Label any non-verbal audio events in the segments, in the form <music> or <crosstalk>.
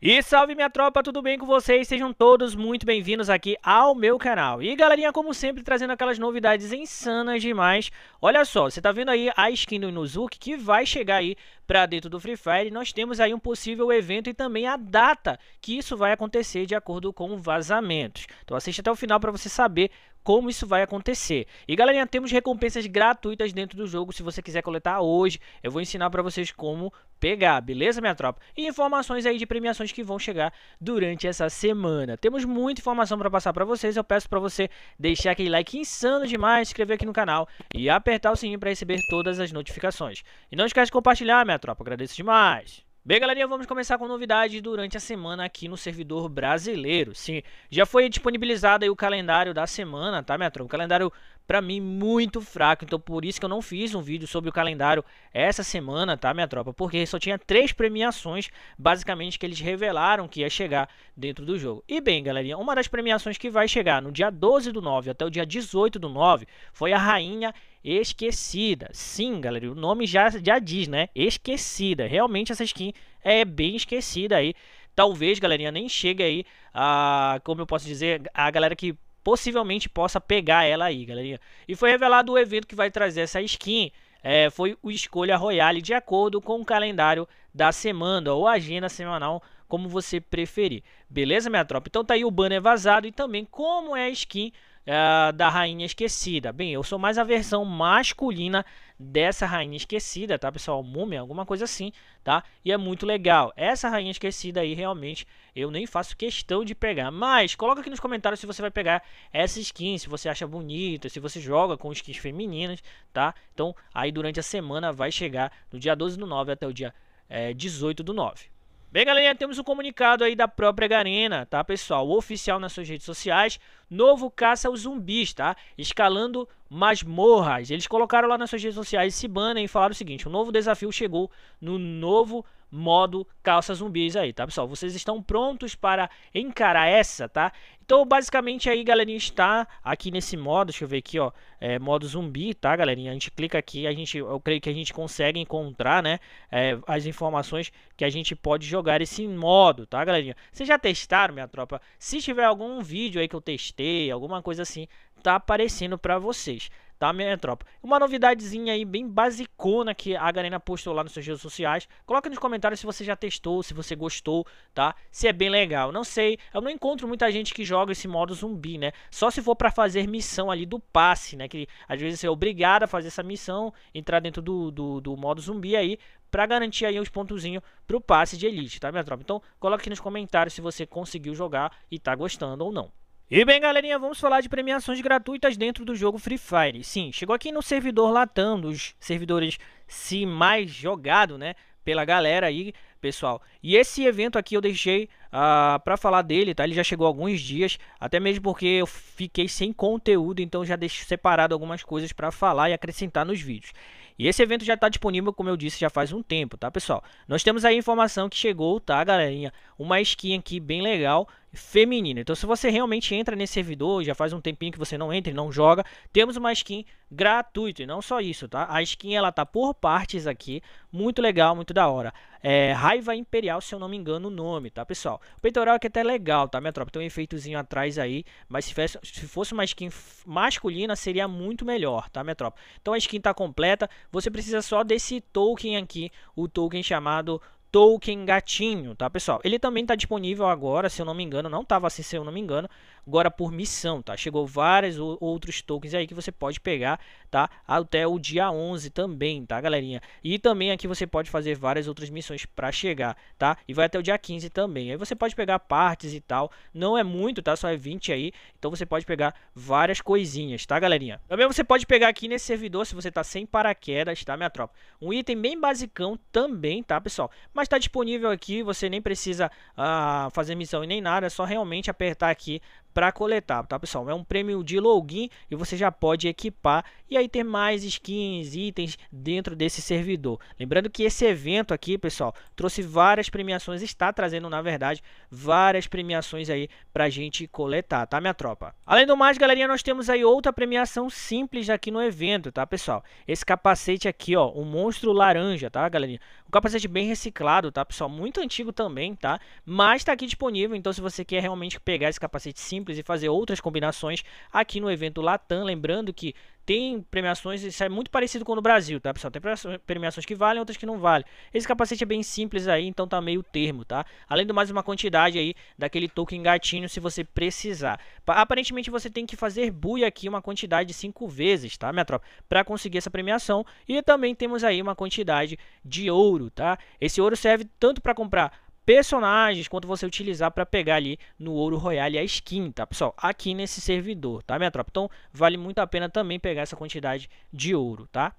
E salve minha tropa, tudo bem com vocês? Sejam todos muito bem-vindos aqui ao meu canal. E galerinha, como sempre, trazendo aquelas novidades insanas demais. Olha só, você tá vendo aí a skin do Inuzuki que vai chegar aí para dentro do Free Fire. Nós temos aí um possível evento e também a data que isso vai acontecer de acordo com vazamentos. Então assiste até o final para você saber como isso vai acontecer. E galerinha, temos recompensas gratuitas dentro do jogo, se você quiser coletar hoje, eu vou ensinar para vocês como pegar, beleza minha tropa? E informações aí de premiações que vão chegar durante essa semana. Temos muita informação para passar para vocês, eu peço para você deixar aquele like insano demais, se inscrever aqui no canal e apertar o sininho para receber todas as notificações. E não esquece de compartilhar minha tropa, agradeço demais. Bem, galerinha, vamos começar com novidades durante a semana aqui no servidor brasileiro. Sim, já foi disponibilizado o calendário da semana, tá, minha tropa? O calendário pra mim muito fraco, então por isso que eu não fiz um vídeo sobre o calendário essa semana, tá minha tropa? Porque só tinha três premiações, basicamente, que eles revelaram que ia chegar dentro do jogo. E bem, galerinha, uma das premiações que vai chegar no dia 12 do 9 até o dia 18 do 9 foi a Rainha Esquecida. Sim, galera, o nome já, já diz, né? Esquecida. Realmente essa skin é bem esquecida aí. Talvez, galerinha, nem chegue aí a, como eu posso dizer, a galera que possivelmente possa pegar ela aí, galerinha. E foi revelado o evento que vai trazer essa skin. É, foi o Escolha Royale de acordo com o calendário da semana ou agenda semanal, como você preferir. Beleza, minha tropa? Então tá aí o banner vazado e também como é a skin uh, da Rainha Esquecida. Bem, eu sou mais a versão masculina dessa Rainha Esquecida, tá, pessoal? Múmia, alguma coisa assim, tá? E é muito legal. Essa Rainha Esquecida aí, realmente, eu nem faço questão de pegar. Mas, coloca aqui nos comentários se você vai pegar essa skin, se você acha bonita, se você joga com skins femininas, tá? Então, aí durante a semana vai chegar no dia 12 do 9 até o dia é, 18 do 9. Bem, galerinha, temos um comunicado aí da própria Garena, tá, pessoal? O oficial nas suas redes sociais. Novo caça aos zumbis, tá? Escalando masmorras. Eles colocaram lá nas suas redes sociais esse banner e falaram o seguinte: o novo desafio chegou no novo modo calça zumbis aí, tá, pessoal? Vocês estão prontos para encarar essa, tá? Então, basicamente aí, galerinha, está aqui nesse modo, deixa eu ver aqui, ó, é, modo zumbi, tá, galerinha? A gente clica aqui, a gente, eu creio que a gente consegue encontrar, né, é, as informações que a gente pode jogar esse modo, tá, galerinha? Vocês já testaram, minha tropa? Se tiver algum vídeo aí que eu testei, alguma coisa assim, tá aparecendo para vocês tá, minha tropa? Uma novidadezinha aí bem basicona que a Garena postou lá nos seus redes sociais. Coloca nos comentários se você já testou, se você gostou, tá? Se é bem legal. Não sei, eu não encontro muita gente que joga esse modo zumbi, né? Só se for para fazer missão ali do passe, né? Que às vezes você é obrigado a fazer essa missão, entrar dentro do, do, do modo zumbi aí, para garantir aí os pontozinhos pro passe de elite, tá, minha tropa? Então, coloque aqui nos comentários se você conseguiu jogar e tá gostando ou não. E bem, galerinha, vamos falar de premiações gratuitas dentro do jogo Free Fire. Sim, chegou aqui no servidor Latam, dos servidores se mais jogado, né, pela galera aí, pessoal. E esse evento aqui eu deixei uh, ah, para falar dele, tá? Ele já chegou alguns dias, até mesmo porque eu fiquei sem conteúdo, então já deixo separado algumas coisas para falar e acrescentar nos vídeos. E esse evento já está disponível, como eu disse, já faz um tempo, tá, pessoal? Nós temos aí informação que chegou, tá, galerinha? Uma skin aqui bem legal, feminina. Então, se você realmente entra nesse servidor, já faz um tempinho que você não entra e não joga, temos uma skin gratuita. E não só isso, tá? A skin, ela tá por partes aqui, muito legal, muito da hora. É Raiva Imperial, se eu não me engano o nome, tá, pessoal? O peitoral aqui é até legal, tá, minha tropa? Tem um efeitozinho atrás aí, mas se fosse, se fosse uma skin masculina, seria muito melhor, tá, minha tropa? Então, a skin tá completa, você precisa só desse token aqui, o token chamado Token Gatinho, tá, pessoal? Ele também está disponível agora, se eu não me engano, não estava assim, se eu não me engano, agora por missão, tá? Chegou vários outros tokens aí que você pode pegar, tá? Até o dia 11 também, tá, galerinha? E também aqui você pode fazer várias outras missões para chegar, tá? E vai até o dia 15 também. Aí você pode pegar partes e tal, não é muito, tá? Só é 20 aí, então você pode pegar várias coisinhas, tá, galerinha? Também você pode pegar aqui nesse servidor, se você tá sem paraquedas, tá, minha tropa? Um item bem basicão também, tá, pessoal? Mas está disponível aqui, você nem precisa uh, fazer missão e nem nada, é só realmente apertar aqui para coletar, tá pessoal? É um prêmio de login e você já pode equipar e aí ter mais skins, itens dentro desse servidor. Lembrando que esse evento aqui, pessoal, trouxe várias premiações, está trazendo na verdade várias premiações aí pra gente coletar, tá minha tropa? Além do mais, galerinha, nós temos aí outra premiação simples aqui no evento, tá pessoal? Esse capacete aqui, ó, o monstro laranja, tá galerinha? Um capacete bem reciclado, tá pessoal? Muito antigo também, tá? Mas tá aqui disponível, então se você quer realmente pegar esse capacete simples e fazer outras combinações aqui no evento Latam, lembrando que tem premiações, isso é muito parecido com o Brasil, tá, pessoal? Tem premiações que valem, outras que não valem. Esse capacete é bem simples aí, então tá meio termo, tá? Além do mais, uma quantidade aí daquele token gatinho se você precisar. Aparentemente, você tem que fazer buia aqui uma quantidade de 5 vezes, tá, minha tropa? Para conseguir essa premiação. E também temos aí uma quantidade de ouro, tá? Esse ouro serve tanto para comprar personagens quanto você utilizar para pegar ali no Ouro Royale a skin, tá pessoal? Aqui nesse servidor, tá minha tropa? Então vale muito a pena também pegar essa quantidade de ouro, tá?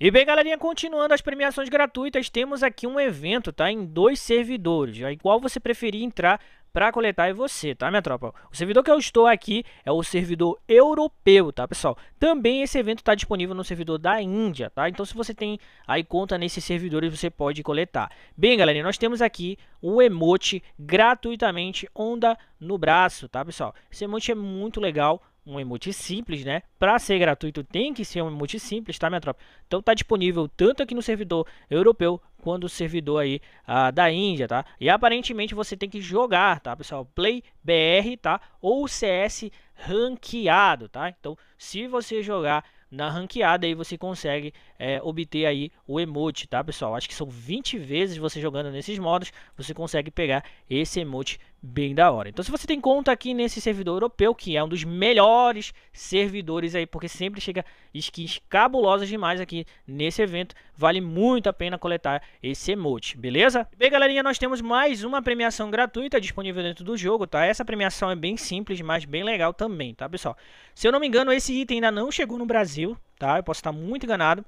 E bem, galerinha, continuando as premiações gratuitas, temos aqui um evento, tá? Em dois servidores, aí qual você preferir entrar para coletar é você, tá, minha tropa? O servidor que eu estou aqui é o servidor europeu, tá, pessoal? Também esse evento está disponível no servidor da Índia, tá? Então, se você tem aí conta nesses servidores, você pode coletar. Bem, galera, nós temos aqui o emote gratuitamente onda no braço, tá, pessoal? Esse emote é muito legal, um emote simples, né? Para ser gratuito tem que ser um emote simples, tá, minha tropa? Então tá disponível tanto aqui no servidor europeu quanto no servidor aí uh, da Índia, tá? E aparentemente você tem que jogar, tá, pessoal? Play BR, tá? Ou CS ranqueado, tá? Então, se você jogar na ranqueada aí você consegue é, obter aí o emote, tá pessoal? Acho que são 20 vezes você jogando nesses modos, você consegue pegar esse emote bem da hora. Então se você tem conta aqui nesse servidor europeu, que é um dos melhores servidores aí, porque sempre chega skins cabulosas demais aqui nesse evento, vale muito a pena coletar esse emote, beleza? Bem galerinha, nós temos mais uma premiação gratuita disponível dentro do jogo, tá? Essa premiação é bem simples, mas bem legal também, tá pessoal? Se eu não me engano, esse item ainda não chegou no Brasil, tá? Eu posso estar muito enganado,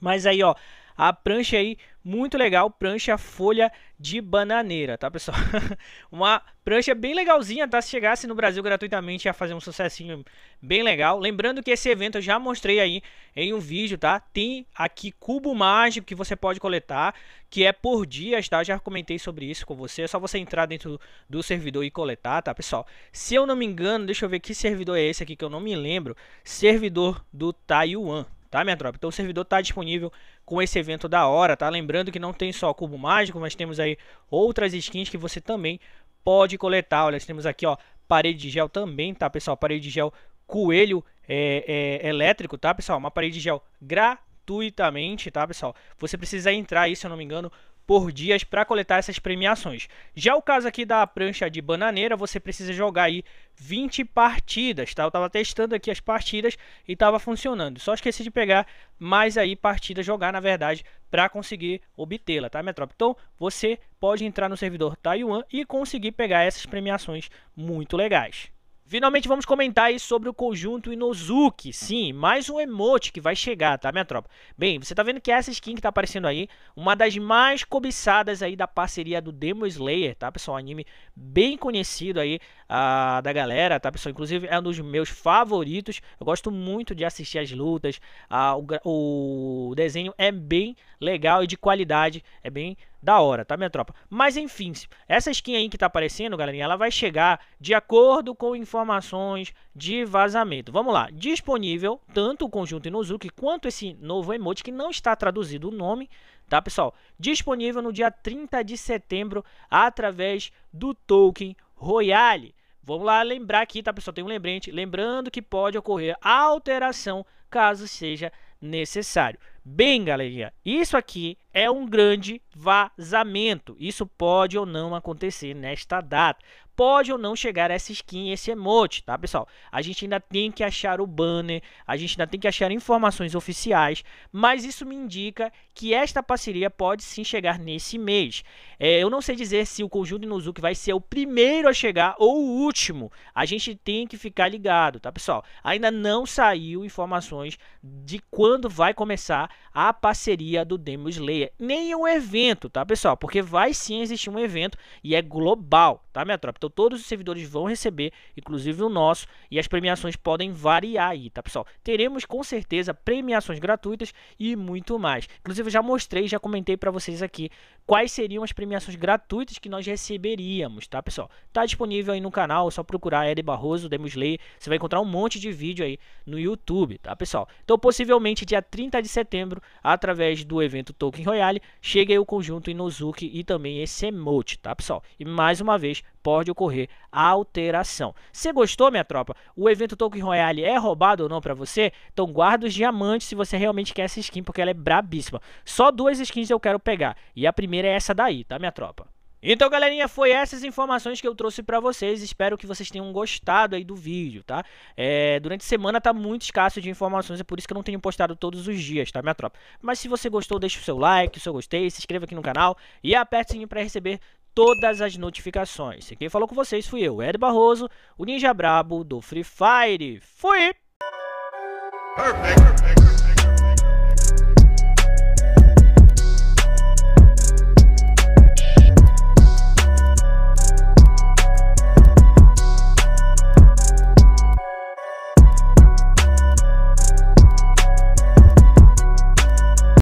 mas aí ó, a prancha aí, muito legal, prancha folha de bananeira, tá pessoal? <laughs> Uma prancha bem legalzinha, tá? Se chegasse no Brasil gratuitamente ia fazer um sucessinho bem legal. Lembrando que esse evento eu já mostrei aí em um vídeo, tá? Tem aqui cubo mágico que você pode coletar, que é por dias, tá? Já comentei sobre isso com você, é só você entrar dentro do servidor e coletar, tá pessoal? Se eu não me engano, deixa eu ver que servidor é esse aqui que eu não me lembro, servidor do Taiwan, tá, minha tropa? Então o servidor está disponível com esse evento da hora, tá? Lembrando que não tem só cubo mágico, mas temos aí outras skins que você também pode coletar. Olha, temos aqui, ó, parede de gel também, tá, pessoal? Parede de gel coelho é, é, elétrico, tá, pessoal? Uma parede de gel gratuitamente, tá, pessoal? Você precisa entrar aí, se eu não me engano, por dias para coletar essas premiações. Já o caso aqui da prancha de bananeira, você precisa jogar aí 20 partidas, tá? Eu tava testando aqui as partidas e tava funcionando. Só esqueci de pegar mais aí partidas, jogar na verdade, para conseguir obtê-la, tá, minha tropa? Então, você pode entrar no servidor Taiwan e conseguir pegar essas premiações muito legais. Finalmente vamos comentar aí sobre o conjunto Inozuki. Sim, mais um emote que vai chegar, tá, minha tropa? Bem, você tá vendo que essa skin que tá aparecendo aí, uma das mais cobiçadas aí da parceria do Demon Slayer, tá, pessoal? Um anime bem conhecido aí uh, da galera, tá, pessoal? Inclusive é um dos meus favoritos. Eu gosto muito de assistir as lutas. Uh, o, o desenho é bem legal e de qualidade, é bem da hora, tá, minha tropa? Mas enfim, essa skin aí que tá aparecendo, galerinha, ela vai chegar de acordo com informações de vazamento. Vamos lá, disponível tanto o conjunto Inozuki quanto esse novo emote que não está traduzido o nome, tá, pessoal? Disponível no dia 30 de setembro através do token Royale. Vamos lá lembrar aqui, tá, pessoal? Tem um lembrete, lembrando que pode ocorrer alteração caso seja necessário. Bem, galerinha, isso aqui é um grande vazamento. Isso pode ou não acontecer nesta data pode ou não chegar essa skin, esse emote, tá, pessoal? A gente ainda tem que achar o banner, a gente ainda tem que achar informações oficiais, mas isso me indica que esta parceria pode sim chegar nesse mês. É, eu não sei dizer se o conjunto Inozuki vai ser o primeiro a chegar ou o último. A gente tem que ficar ligado, tá, pessoal? Ainda não saiu informações de quando vai começar a parceria do Demon Slayer. nem o evento, tá, pessoal? Porque vai sim existir um evento e é global, tá, minha tropa? Então todos os servidores vão receber, inclusive o nosso, e as premiações podem variar aí, tá, pessoal? Teremos com certeza premiações gratuitas e muito mais. Inclusive eu já mostrei, já comentei para vocês aqui quais seriam as premiações gratuitas que nós receberíamos, tá, pessoal? Tá disponível aí no canal, é só procurar Ed Barroso, Demuslay, você vai encontrar um monte de vídeo aí no YouTube, tá, pessoal? Então possivelmente dia 30 de setembro, através do evento Token Royale, chega aí o conjunto Inozuki e também esse emote, tá, pessoal? E mais uma vez, pode ocorrer alteração. Você gostou, minha tropa? O evento Token Royale é roubado ou não para você? Então guarda os diamantes se você realmente quer essa skin, porque ela é brabíssima. Só duas skins eu quero pegar, e a primeira é essa daí, tá, minha tropa? Então, galerinha, foi essas informações que eu trouxe para vocês. Espero que vocês tenham gostado aí do vídeo, tá? É, durante a semana tá muito escasso de informações, é por isso que eu não tenho postado todos os dias, tá, minha tropa? Mas se você gostou, deixa o seu like, o seu gostei, se inscreva aqui no canal e aperte o sininho para receber todas as notificações. E quem falou com vocês fui eu, Ed Barroso, o Ninja Brabo do Free Fire. Fui! Perfect, perfect.